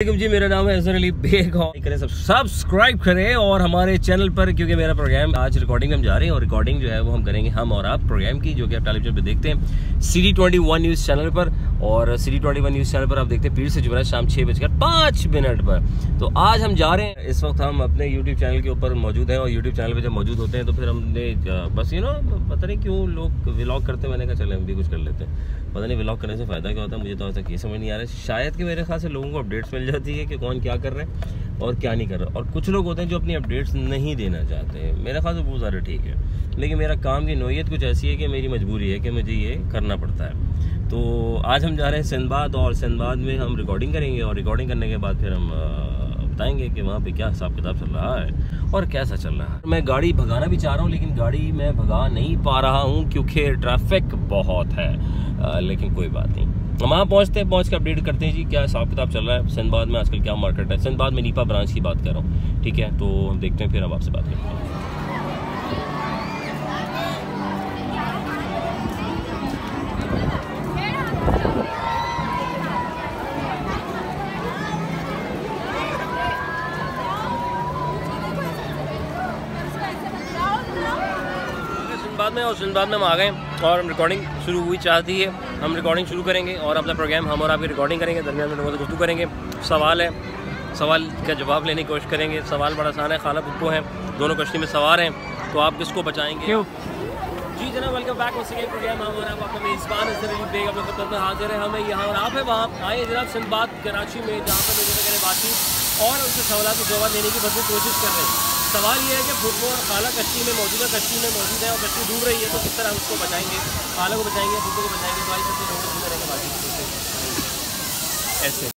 जी, मेरा नाम है अजहर अली बेग करें सब सब्सक्राइब करें और हमारे चैनल पर, क्योंकि मेरा प्रोग्राम आज रिकॉर्डिंग हम जा रहे हैं और रिकॉर्डिंग जो है वो हम करेंगे हम और आप प्रोग्राम की, जो कि आप टेलीविज़न पे देखते हैं। C D twenty one news channel पर। और C D twenty one news channel पर आप देखते हैं पीर से जुमरा शाम छः बजकर पाँच मिनट पर। तो आज हम जा रहे हैं। इस वक्त हम अपने यूट्यूब चैनल के ऊपर मौजूद हैं और यूट्यूब चैनल पर जब मौजूद होते हैं तो फिर हमने बस यू नो पता नहीं क्यों लोग व्लॉग करते मैंने कहा, चले, हम भी कुछ कर लेते हैं। पता नहीं व्लॉग करने से फ़ायदा क्या होता है, मुझे तो ऐसा ये समझ नहीं आ रहा है। शायद कि मेरे ख्याल से लोगों को अपडेट्स मिल जाती है कि कौन क्या कर रहे हैं और क्या नहीं कर रहा। और कुछ लोग होते हैं जो अपनी अपडेट्स नहीं देना चाहते हैं। मेरे ख्याल से बहुत ज़्यादा ठीक है। लेकिन मेरा काम की नोयत कुछ ऐसी है कि मेरी मजबूरी है कि मुझे ये करना पड़ता है। तो आज हम जा रहे हैं सिंदबाद और सिंदबाद में हम रिकॉर्डिंग करेंगे और रिकॉर्डिंग करने के बाद फिर हम बताएँगे कि वहाँ पे क्या हिसाब किताब चल रहा है और कैसा चल रहा है। मैं गाड़ी भगाना भी चाह रहा हूँ, लेकिन गाड़ी मैं भगा नहीं पा रहा हूँ क्योंकि ट्रैफ़िक बहुत है। लेकिन कोई बात नहीं। हम वहाँ पहुँचते हैं पहुँच के अपडेट करते हैं जी क्या हिसाब किताब चल रहा है। सिंधबाद में आजकल क्या मार्केट है? सिंधबाद में नीपा ब्रांच की बात कर रहा हूँ, ठीक है? तो देखते हैं, फिर हम आपसे बात करते हैं। सिंधबाद में और सिंधबाद में हम आ गए और हम रिकॉर्डिंग शुरू हुई चाहती है हम रिकॉर्डिंग शुरू करेंगे और अपना प्रोग्राम हम और आपकी रिकॉर्डिंग करेंगे दरमियान में लोगों से गुफ्तु करेंगे। सवाल है सवाल का जवाब लेने की कोशिश करेंगे। सवाल बड़ा आसान है खाला पुप्पो हैं दोनों कश्ती में सवार हैं तो आप किसको बचाएँगे? जी जना वेलकम बैक सेकेंड प्रोग्राम हम और आपका मेज़बान बेग अपने खतर में हाजिर है। हमें यहाँ और आप है वहाँ। आए जनाब सिंधबाद कराची में जहाँ पर लोगों से करें बातचीत और उनसे सवाल के जवाब देने की भरपूर कोशिश कर रहे हैं। सवाल ये है कि फुटबॉल और खाला कश्ती में मौजूदा कश्ती में मौजूद है और कश्ती डूब रही है तो किस तरह उसको बचाएँगे? खाला को बचाएँगे फुटबॉल को बचाएँगे? तो आई सबसे लोगों को बाकी ऐसे।